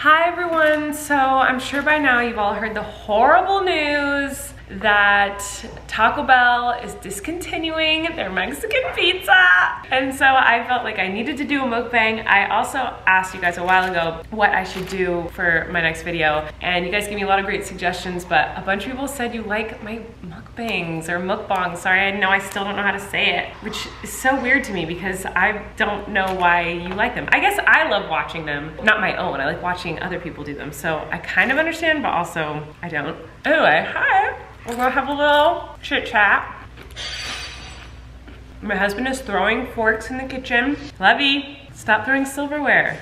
Hi everyone, so I'm sure by now you've all heard the horrible news that Taco Bell is discontinuing their Mexican pizza. And so I felt like I needed to do a mukbang. I also asked you guys a while ago what I should do for my next video. And you guys gave me a lot of great suggestions, but a bunch of people said you like my mukbangs or mukbang. Sorry, I know I still don't know how to say it, which is so weird to me because I don't know why you like them. I guess I love watching them, not my own. I like watching other people do them. So I kind of understand, but also I don't. Anyway, hi. We're gonna have a little chit chat. My husband is throwing forks in the kitchen. Levy, stop throwing silverware.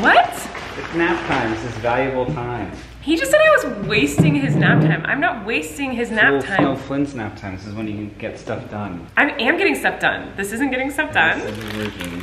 What? It's nap time. This is valuable time. He just said I was wasting his nap time. I'm not wasting his nap time. No, Flynn's nap time. This is when you get stuff done. I am getting stuff done. This isn't getting stuff done. This is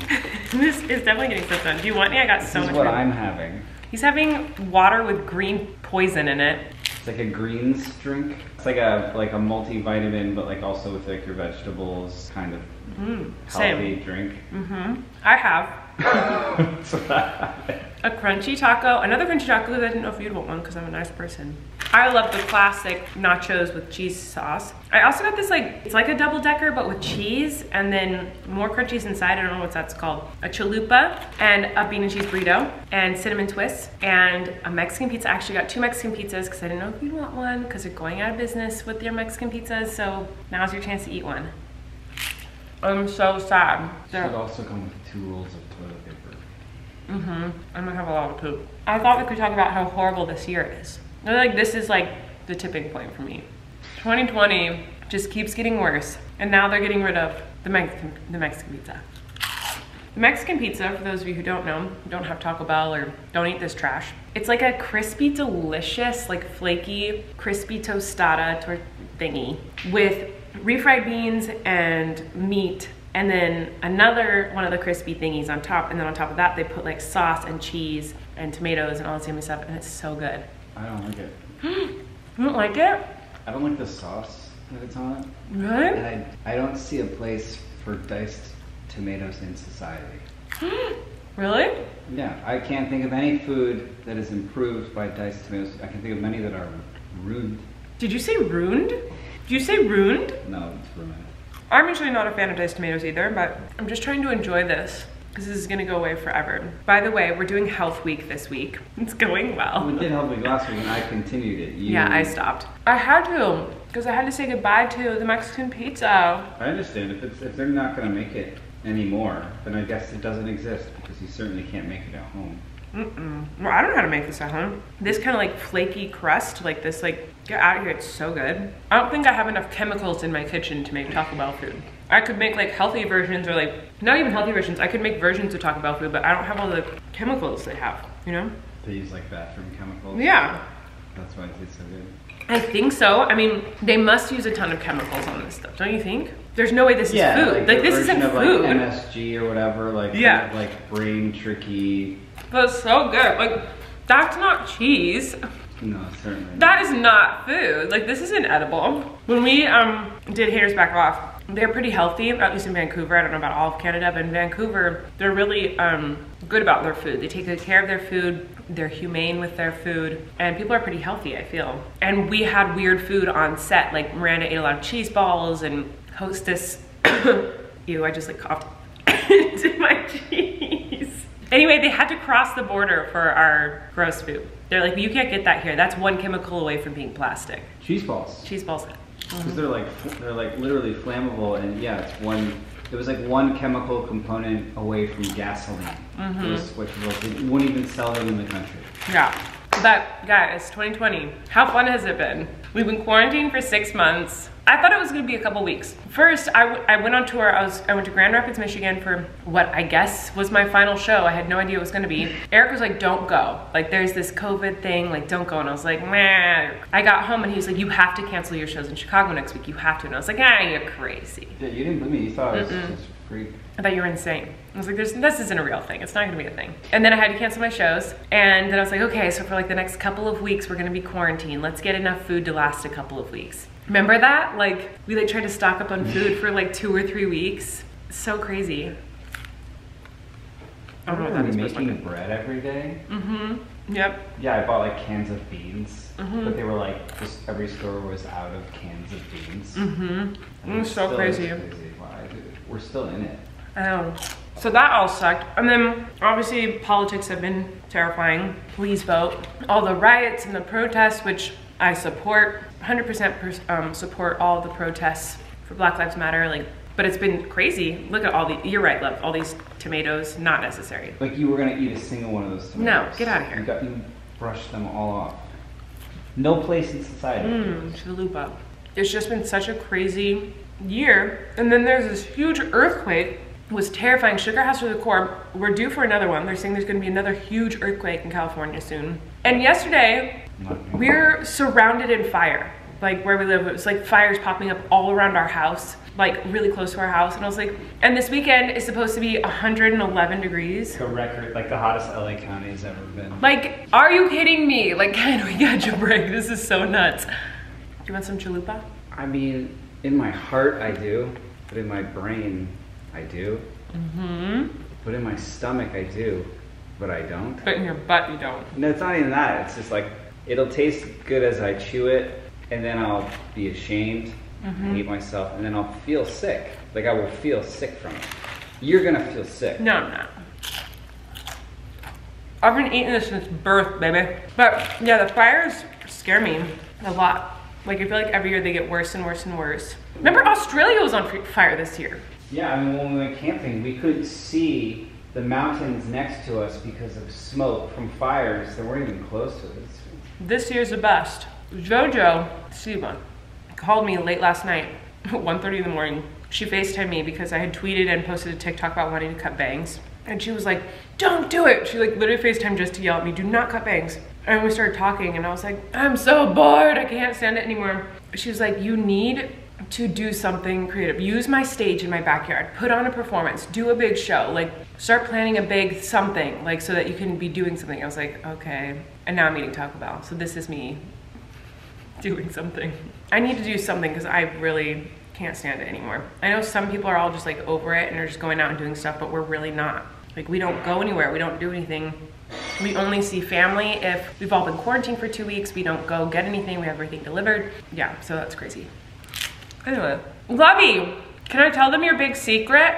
this is definitely getting stuff done. Do you want me? I got This so is much. what room. I'm having. He's having water with green poison in it. It's like a greens drink. It's like a like a multivitamin, but like also with like your vegetables, kind of Mm, healthy same. drink. Mm-hmm. I have a crunchy taco, another crunchy taco because I didn't know if you'd want one because I'm a nice person. I love the classic nachos with cheese sauce. I also got this like, it's like a double decker but with cheese and then more crunchies inside. I don't know what that's called. A chalupa and a bean and cheese burrito and cinnamon twists and a Mexican pizza. I actually got two Mexican pizzas because I didn't know if you'd want one because they're going out of business with their Mexican pizzas. So now's your chance to eat one. I'm so sad. Should also come with two rolls of. Mm-hmm. I'm gonna have a lot of poop. I thought we could talk about how horrible this year is. Feel like this is like the tipping point for me. 2020 just keeps getting worse, and now they're getting rid of the Mexican the Mexican pizza. The Mexican pizza, for those of you who don't know, don't have Taco Bell or don't eat this trash. It's like a crispy, delicious, like flaky, crispy tostada tor- thingy with refried beans and meat and then another one of the crispy thingies on top and then on top of that they put like sauce and cheese and tomatoes and all this yummy stuff and it's so good. I don't like it. You don't like it? I don't like the sauce that it's on. Really? And I, I don't see a place for diced tomatoes in society. Really? Yeah, I can't think of any food that is improved by diced tomatoes. I can think of many that are ruined. Did you say ruined? Did you say ruined? No, it's ruined. I'm usually not a fan of diced tomatoes either, but I'm just trying to enjoy this because this is gonna go away forever. By the way, we're doing Health Week this week. It's going well. We did help me last week, and I continued it. You, Yeah, I stopped. I had to because I had to say goodbye to the Mexican pizza. I understand if it's if they're not going to make it anymore, then I guess it doesn't exist because you certainly can't make it at home. Mm-mm. Well, I don't know how to make this at home. This kind of like flaky crust, like this, like get out of here. It's so good. I don't think I have enough chemicals in my kitchen to make Taco Bell food. I could make like healthy versions or like not even healthy versions. I could make versions of Taco Bell food, but I don't have all the chemicals they have. You know? They use like bathroom chemicals. Yeah. That's why it tastes so good. I think so. I mean, they must use a ton of chemicals on this stuff, don't you think? There's no way this is food. Like, the this isn't of, food. Like MSG or whatever, like Yeah. kind of, like brain tricky. It's so good. Like, that's not cheese. No, certainly. That is not food. Like this isn't edible. When we um did Haters Back Off, they're pretty healthy, at least in Vancouver. I don't know about all of Canada, but in Vancouver, they're really um good about their food. They take good care of their food. They're humane with their food, and people are pretty healthy. I feel. And we had weird food on set. Like Miranda ate a lot of cheese balls, and Hostess. Ew! I just like coughed into my cheese. Anyway, they had to cross the border for our gross food. They're like, you can't get that here. That's one chemical away from being plastic. Cheese balls. Cheese balls. Because they're like they're like literally flammable, and yeah, it's one. It was like one chemical component away from gasoline. Mm-hmm. It was switchable. They wouldn't even sell them in the country. Yeah. But guys, 2020, how fun has it been? We've been quarantined for six months. I thought it was gonna be a couple weeks. First, I, w- I went on tour. I was I went to Grand Rapids, Michigan for what I guess was my final show. I had no idea it was gonna be. Erik was like, "Don't go. Like, there's this COVID thing. Like, don't go." And I was like, "Man." I got home and he was like, "You have to cancel your shows in Chicago next week. You have to." And I was like, "Ah, you're crazy." Yeah, you didn't believe me. You thought it was freak. I thought you were insane. I was like, this isn't a real thing. It's not gonna be a thing. And then I had to cancel my shows. And then I was like, okay, so for like the next couple of weeks, we're gonna be quarantined. Let's get enough food to last a couple of weeks. Remember that? Like, we like tried to stock up on food for like two or three weeks. So crazy. I don't know what that is. making like- bread every day. Mm-hmm. Yep. Yeah, I bought like cans of beans, Mhm. but they were like just every store was out of cans of beans. Mm-hmm. It was so still crazy. crazy. We're still in it. Know. So that all sucked. And then obviously politics have been terrifying. Please vote. All the riots and the protests, which I support, 100% pers- um, support all the protests for Black Lives Matter. Like, but it's been crazy. Look at all the. You're right, love. All these tomatoes, not necessary. Like you were gonna eat a single one of those tomatoes. No, get out of here. You got you brushed them all off. No place in society. Mmm, chalupa. It's just been such a crazy year. And then there's this huge earthquake. It was terrifying. Sugar House to the core. We're due for another one. They're saying there's going to be another huge earthquake in California soon. And yesterday, Not- we're surrounded in fire. Like where we live, it was like fires popping up all around our house, like really close to our house. And I was like, and this weekend is supposed to be 111 degrees. Like a record, like the hottest LA county has ever been. Like, are you kidding me? Like, can we catch a break? This is so nuts. Do you want some chalupa? I mean, in my heart I do, but in my brain I do. Mm-hmm. But in my stomach I do, but I don't. But in your butt, you don't. No, it's not even that. It's just like it'll taste good as I chew it, and then I'll be ashamed, Mhm. hate myself, and then I'll feel sick. Like I will feel sick from it. You're gonna feel sick. No, I'm not. I've been eating this since birth, baby. But yeah, the fires scare me a lot. Like, I feel like every year they get worse and worse and worse. Remember, Australia was on fire this year. Yeah, I mean, when we went camping, we couldn't see the mountains next to us because of smoke from fires that weren't even close to us. This year's the best. JoJo Siwa called me late last night, 1.30 in the morning. She FaceTimed me because I had tweeted and posted a TikTok about wanting to cut bangs. And she was like, don't do it. She like literally FaceTimed just to yell at me, do not cut bangs. And we started talking and I was like, I'm so bored. I can't stand it anymore. She was like, you need to do something creative. Use my stage in my backyard. Put on a performance. Do a big show. Like start planning a big something, like so that you can be doing something. I was like, okay. And now I'm eating Taco Bell. So this is me doing something. I need to do something because I really can't stand it anymore. I know some people are all just like over it and are just going out and doing stuff, but we're really not. Like we don't go anywhere. We don't do anything. We only see family if we've all been quarantined for two weeks. We don't go get anything. We have everything delivered. Yeah, so that's crazy. Anyway, Lovey, can I tell them your big secret?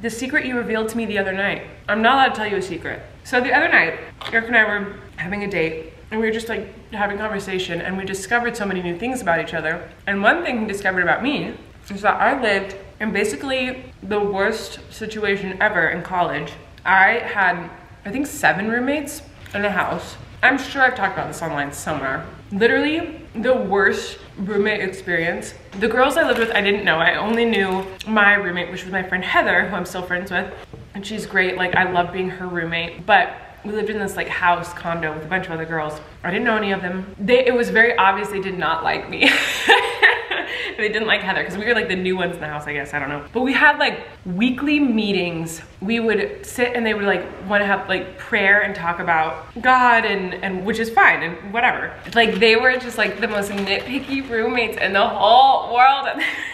The secret you revealed to me the other night. I'm not allowed to tell you a secret. So the other night, Erik and I were having a date and we were just like having conversation and we discovered so many new things about each other. And one thing he discovered about me is that I lived in basically the worst situation ever in college. I had, I think, seven roommates in a house. I'm sure I've talked about this online somewhere. Literally the worst roommate experience. The girls I lived with, I didn't know. I only knew my roommate, which was my friend Heather, who I'm still friends with. And she's great. Like, I love being her roommate. But we lived in this like house condo with a bunch of other girls. I didn't know any of them. They, it was very obvious they did not like me. they didn't like Heather because we were like the new ones in the house, I guess. I don't know. But we had like weekly meetings. We would sit and they would like want to have like prayer and talk about God and and which is fine and whatever. Like they were just like the most nitpicky roommates in the whole world.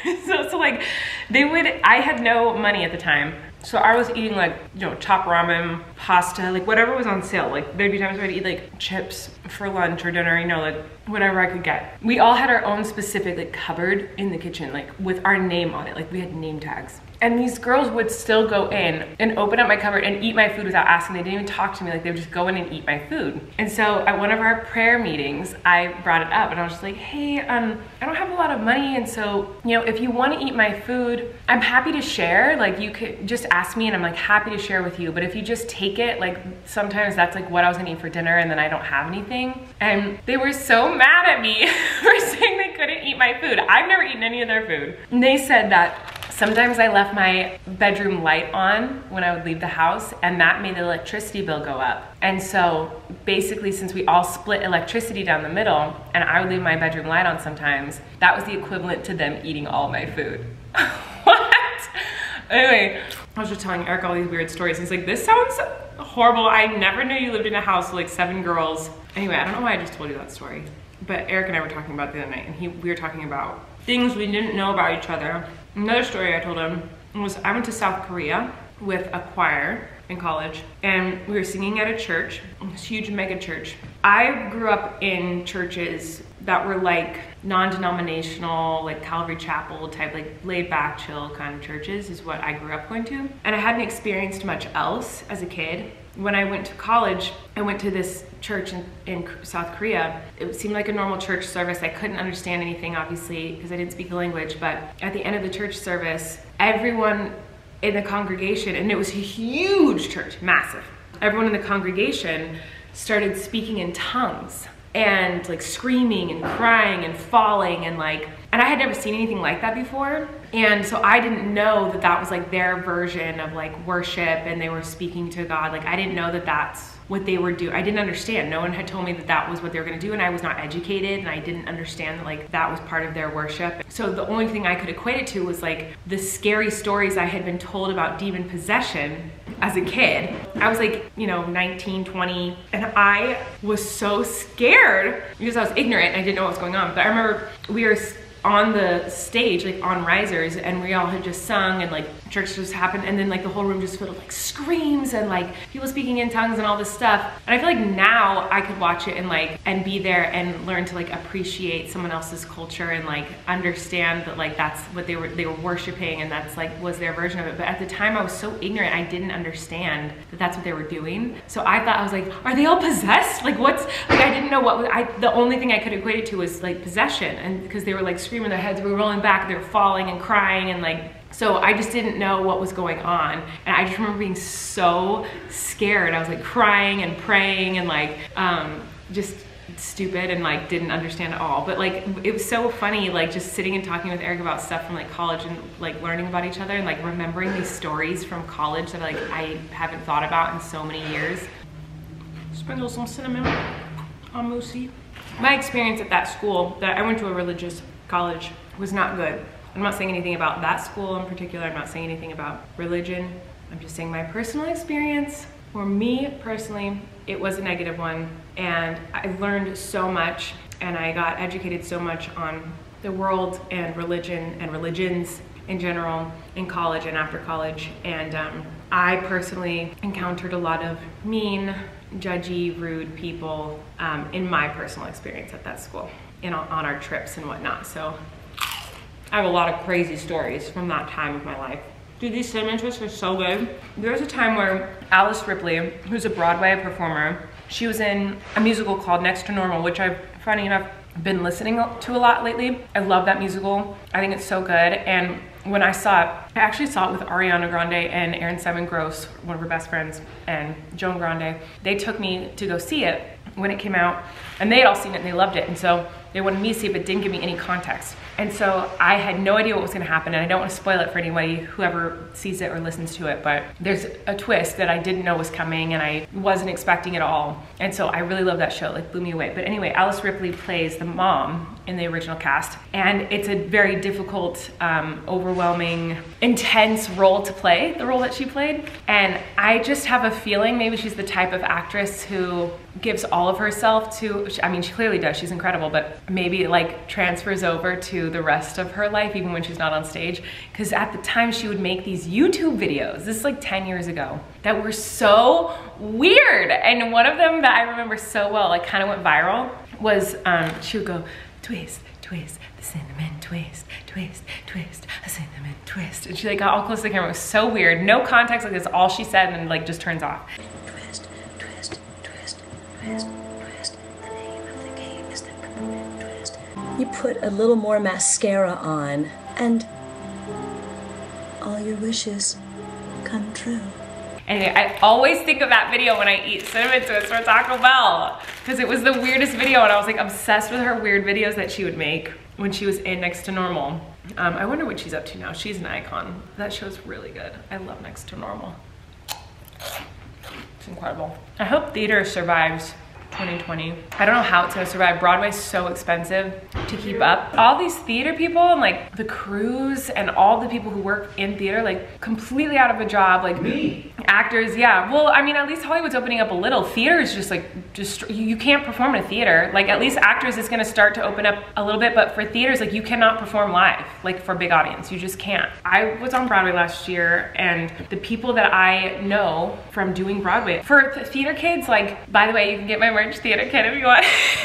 so so like they would. I had no money at the time. So I was eating like, you know, top ramen, pasta, like whatever was on sale. Like there'd be times where I'd eat like chips for lunch or dinner, you know, like whatever I could get. We all had our own specific like cupboard in the kitchen, like with our name on it. Like we had name tags. And these girls would still go in and open up my cupboard and eat my food without asking. They didn't even talk to me. Like they would just go in and eat my food. And so at one of our prayer meetings, I brought it up and I was just like, hey, um, I don't have a lot of money. And so, you know, if you want to eat my food, I'm happy to share. Like you could just ask me and I'm like happy to share with you. But if you just take it, like sometimes that's like what I was gonna eat for dinner and then I don't have anything. And they were so mad at me for saying they couldn't eat my food. I've never eaten any of their food. And they said that Sometimes I left my bedroom light on when I would leave the house, and that made the electricity bill go up. And so basically, since we all split electricity down the middle, and I would leave my bedroom light on sometimes, that was the equivalent to them eating all my food. what? Anyway, I was just telling Erik all these weird stories. He's like, this sounds horrible. I never knew you lived in a house with like seven girls. Anyway, I don't know why I just told you that story. But Erik and I were talking about the other night, and he, we were talking about things we didn't know about each other. Another story I told him was I went to South Korea with a choir in college, and we were singing at a church, this huge mega church. I grew up in churches that were like non-denominational, like Calvary Chapel type, like laid back, chill kind of churches is what I grew up going to. And I hadn't experienced much else as a kid. When I went to college, I went to this church in, in South Korea. It seemed like a normal church service. I couldn't understand anything, obviously, because I didn't speak the language. But at the end of the church service, everyone in the congregation, and it was a huge church, massive. Everyone in the congregation started speaking in tongues and like screaming and crying and falling and like and I had never seen anything like that before. And so I didn't know that that was like their version of like worship and they were speaking to God. Like I didn't know that that's what they were doing. I didn't understand. No one had told me that that was what they were going to do and I was not educated and I didn't understand that like that was part of their worship. So the only thing I could equate it to was like the scary stories I had been told about demon possession as a kid. I was like, you know, 19, 20, and I was so scared because I was ignorant and I didn't know what was going on. But I remember we were on the stage, like on risers, and we all had just sung and like church just happened, and then like the whole room just filled with like screams and like people speaking in tongues and all this stuff. And I feel like now I could watch it and like and be there and learn to like appreciate someone else's culture and like understand that like that's what they were they were worshiping and that's like was their version of it. But at the time I was so ignorant, I didn't understand that that's what they were doing. So I thought I was like, are they all possessed? Like what's like I didn't know what I the only thing I could equate it to was like possession and because they were like screaming, their heads were rolling back, they were falling and crying and like so I just didn't know what was going on. And I just remember being so scared. I was like crying and praying and like um, just stupid and like didn't understand at all. But like it was so funny, like just sitting and talking with Erik about stuff from like college and like learning about each other and like remembering these stories from college that like I haven't thought about in so many years. Sprinkle some cinnamon on Moosey. My experience at that school, that I went to a religious college, was not good. I'm not saying anything about that school in particular. I'm not saying anything about religion. I'm just saying my personal experience. For me personally, it was a negative one. And I learned so much and I got educated so much on the world and religion and religions in general in college and after college. And um, I personally encountered a lot of mean, judgy, rude people um, in my personal experience at that school and on our trips and whatnot. So I have a lot of crazy stories from that time of my life. Dude, these cinnamon twists are so good. There was a time where Alice Ripley, who's a Broadway performer, she was in a musical called Next to Normal, which I've, funny enough, been listening to a lot lately. I love that musical. I think it's so good. And when I saw it, I actually saw it with Ariana Grande and Aaron Simon Gross, one of her best friends, and Joan Grande. They took me to go see it when it came out, and they had all seen it and they loved it. And so they wanted me to see it, but didn't give me any context. And so I had no idea what was gonna happen, and I don't wanna spoil it for anybody, whoever sees it or listens to it, but there's a twist that I didn't know was coming and I wasn't expecting at all. And so I really love that show, like blew me away. But anyway, Alice Ripley plays the mom in the original cast, and it's a very difficult, um, overwhelming, intense role to play, the role that she played. And I just have a feeling maybe she's the type of actress who gives all of herself to, I mean, she clearly does, she's incredible, but maybe it like transfers over to the rest of her life, even when she's not on stage. Because at the time she would make these YouTube videos, this is like 10 years ago, that were so weird. And one of them that I remember so well, like kind of went viral, was um, she would go, twist, twist, the cinnamon twist, twist, twist, a cinnamon twist. And she like got all close to the camera. It was so weird. No context, like this all she said and like just turns off. Twist, twist, twist, twist, You put a little more mascara on, and all your wishes come true. Anyway, I always think of that video when I eat cinnamon twists from Taco Bell because it was the weirdest video and I was like obsessed with her weird videos that she would make when she was in Next to Normal. Um, I wonder what she's up to now. She's an icon. That show's really good. I love Next to Normal. It's incredible. I hope theater survives 2020. I don't know how it's gonna survive. Broadway's so expensive to keep up. All these theater people and like the crews and all the people who work in theater, like completely out of a job. Like Me. Actors, yeah. Well, I mean, at least Hollywood's opening up a little. Theater is just like, just you can't perform in a theater. Like, at least actors is gonna start to open up a little bit, but for theaters, like, you cannot perform live, like, for a big audience. You just can't. I was on Broadway last year, and the people that I know from doing Broadway, for th theater kids, like, by the way, you can get my merch, Theater Kid, if you want.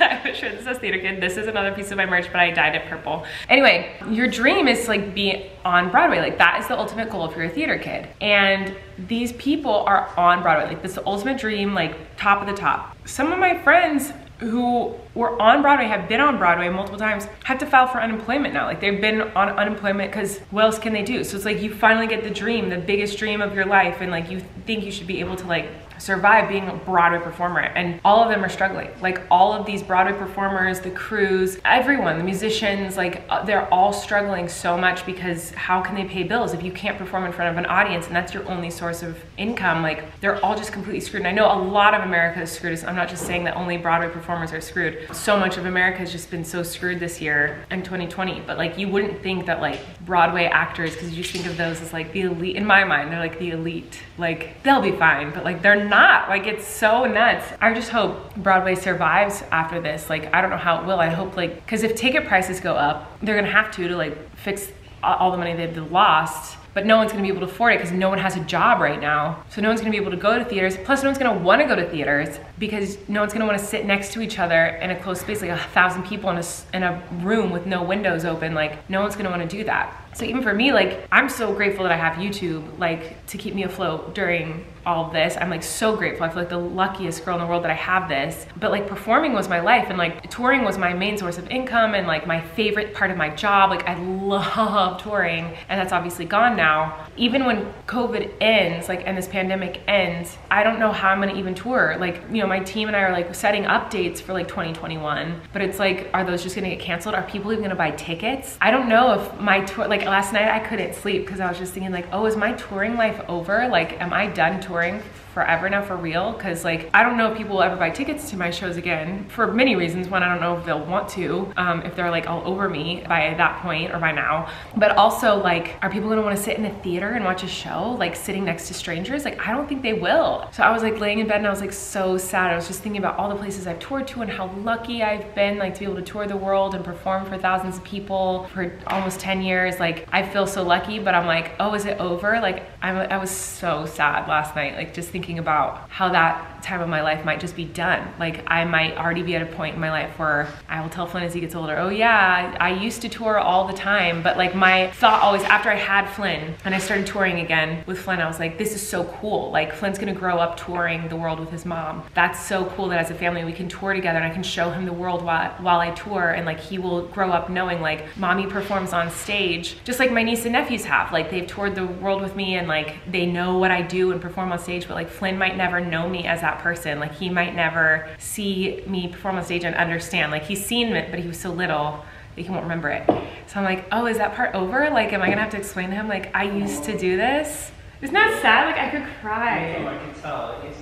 I'm sure this says Theater Kid. This is another piece of my merch, but I dyed it purple. Anyway, your dream is to, like, be on Broadway. Like, that is the ultimate goal if you're a theater kid. And these people are on Broadway. Like, this ultimate dream, like, top of the top. Some of my friends who were on Broadway, have been on Broadway multiple times, had to file for unemployment now. Like they've been on unemployment because what else can they do? So it's like you finally get the dream, the biggest dream of your life, and like you think you should be able to like survive being a Broadway performer. And all of them are struggling. Like all of these Broadway performers, the crews, everyone, the musicians, like uh, they're all struggling so much because how can they pay bills if you can't perform in front of an audience and that's your only source of income? Like they're all just completely screwed. And I know a lot of America is screwed. I'm not just saying that only Broadway performers are screwed. So much of America has just been so screwed this year in 2020. But like you wouldn't think that like Broadway actors, because you just think of those as like the elite, in my mind, they're like the elite. Like they'll be fine, but like they're not. Like it's so nuts. I just hope Broadway survives after this. Like I don't know how it will. I hope like, because if ticket prices go up, they're gonna have to to like fix all the money they've lost but no one's gonna be able to afford it because no one has a job right now. So no one's gonna be able to go to theaters. Plus no one's gonna wanna go to theaters because no one's gonna wanna sit next to each other in a closed space, like a thousand people in a, in a room with no windows open. Like no one's gonna wanna do that. So even for me, like I'm so grateful that I have YouTube, like to keep me afloat during all this. I'm like so grateful. I feel like the luckiest girl in the world that I have this. But like performing was my life and like touring was my main source of income and like my favorite part of my job. Like I love touring and that's obviously gone now. Even when COVID ends, like and this pandemic ends, I don't know how I'm gonna even tour. Like, you know, my team and I are like setting updates for like 2021, but it's like, are those just gonna get canceled? Are people even gonna buy tickets? I don't know if my tour, like last night I couldn't sleep because I was just thinking like, oh, is my touring life over? Like, am I done touring? Forever now for real because like I don't know if people will ever buy tickets to my shows again for many reasons. One, I don't know if they'll want to, um, if they're like all over me by that point or by now. But also like, are people gonna wanna sit in a theater and watch a show like sitting next to strangers? Like I don't think they will. So I was like laying in bed and I was like so sad. I was just thinking about all the places I've toured to and how lucky I've been like to be able to tour the world and perform for thousands of people for almost 10 years. Like I feel so lucky, but I'm like, oh, is it over? Like I'm, I was so sad last night, like just thinking thinking about how that time of my life might just be done. Like I might already be at a point in my life where I will tell Flynn as he gets older, oh yeah, I, used to tour all the time, but like my thought always after I had Flynn and I started touring again with Flynn, I was like, this is so cool. Like Flynn's gonna grow up touring the world with his mom. That's so cool that as a family we can tour together and I can show him the world while, while I tour and like he will grow up knowing like mommy performs on stage, just like my niece and nephews have. Like they've toured the world with me and like they know what I do and perform on stage, but like Flynn might never know me as that person. Like he might never see me perform on stage and understand. Like he's seen it, but he was so little that he won't remember it. So I'm like, oh, is that part over? Like, am I gonna have to explain to him, like, I used to do this? Isn't that sad? Like, I could cry. No, I can tell. It's,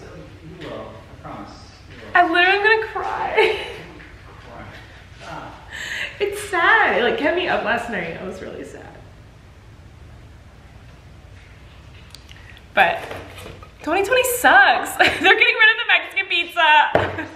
you will. I promise. I literally am gonna cry. Ah. it's sad. It like kept me up last night. I was really sad. But 2020 sucks. They're getting rid of the Mexican pizza.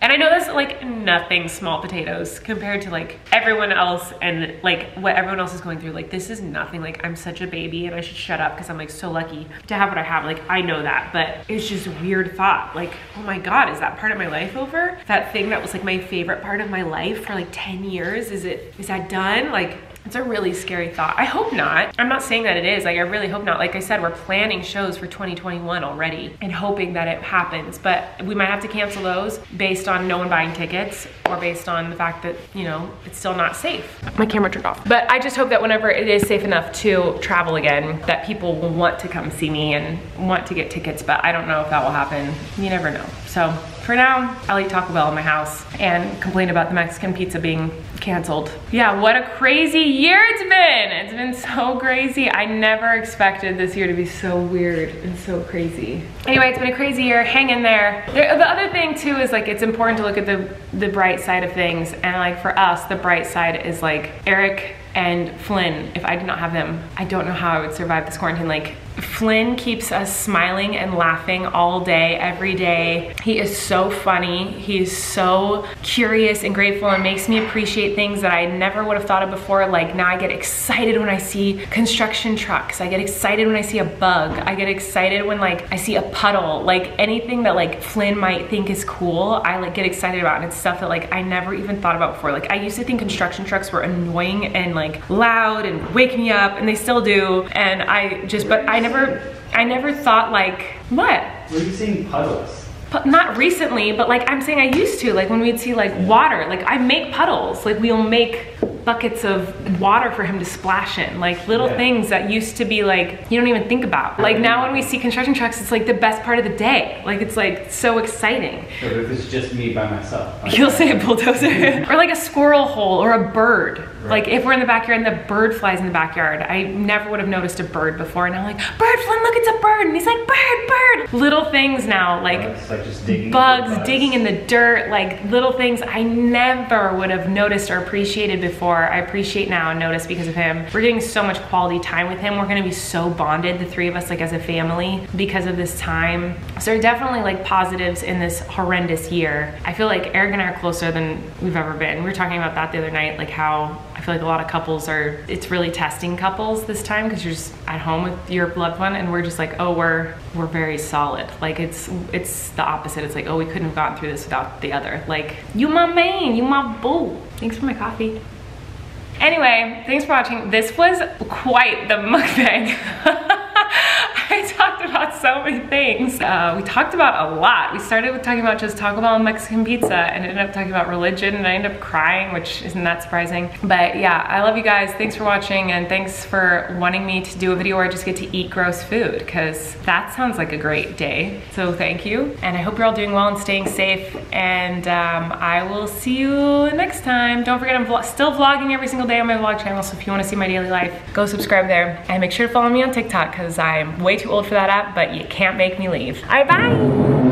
and I know that's like nothing small potatoes compared to like everyone else and like what everyone else is going through. Like this is nothing. Like I'm such a baby and I should shut up because I'm like so lucky to have what I have. Like I know that, but it's just a weird thought. Like, oh my God, is that part of my life over? That thing that was like my favorite part of my life for like 10 years, is it, is that done? Like it's a really scary thought. I hope not. I'm not saying that it is. Like, I really hope not. Like I said, we're planning shows for 2021 already and hoping that it happens. But we might have to cancel those based on no one buying tickets or based on the fact that, you know, it's still not safe. My camera turned off. But I just hope that whenever it is safe enough to travel again, that people will want to come see me and want to get tickets. But I don't know if that will happen. You never know. So for now, I'll eat Taco Bell in my house and complain about the Mexican pizza being canceled. Yeah, what a crazy year it's been. It's been so crazy. I never expected this year to be so weird and so crazy. Anyway, it's been a crazy year. Hang in there. The other thing too is like, it's important to look at the, the bright side of things. And like for us, the bright side is like Erik and Flynn, if I did not have them, I don't know how I would survive this quarantine. Like Flynn keeps us smiling and laughing all day, every day. He is so funny. He is so curious and grateful and makes me appreciate things that I never would have thought of before. Like now I get excited when I see construction trucks. I get excited when I see a bug. I get excited when like I see a puddle. Like anything that like Flynn might think is cool, I like get excited about. And it's stuff that like I never even thought about before. Like I used to think construction trucks were annoying and like loud and wake me up and they still do. And I just, but I never I never thought like, what? Where are you seeing puddles? But not recently, but like I'm saying I used to, like when we'd see like water, like I make puddles, like we'll make buckets of water for him to splash in. Like little Yeah. things that used to be like, you don't even think about. Like now when we see construction trucks, it's like the best part of the day. Like it's like so exciting. So if it's just me by myself. You'll say a bulldozer. or like a squirrel hole or a bird. Like if we're in the backyard and the bird flies in the backyard, I never would have noticed a bird before. And I'm like, bird, Flynn, look, it's a bird. And he's like, bird, bird. Little things now, like It's like just digging. bugs digging in the dirt, like little things I never would have noticed or appreciated before. I appreciate now and notice because of him. We're getting so much quality time with him. We're gonna be so bonded, the three of us, like as a family, because of this time. So there are definitely like positives in this horrendous year. I feel like Erik and I are closer than we've ever been. We were talking about that the other night, like how feel like a lot of couples are, it's really testing couples this time because you're just at home with your loved one and we're just like, oh, we're, we're very solid. Like it's, it's the opposite. It's like, oh, we couldn't have gotten through this without the other. Like, you my man, you my boo. Thanks for my coffee. Anyway, thanks for watching. This was quite the mukbang. I talked about so many things. Uh, we talked about a lot. We started with talking about just Taco Bell and Mexican pizza and ended up talking about religion and I ended up crying, which isn't that surprising. But yeah, I love you guys. Thanks for watching and thanks for wanting me to do a video where I just get to eat gross food because that sounds like a great day. So thank you. And I hope you're all doing well and staying safe. And um, I will see you next time. Don't forget I'm still vlogging every single day on my vlog channel. So if you want to see my daily life, go subscribe there. And make sure to follow me on TikTok because I'm way too old for that app, but you can't make me leave. All right, bye.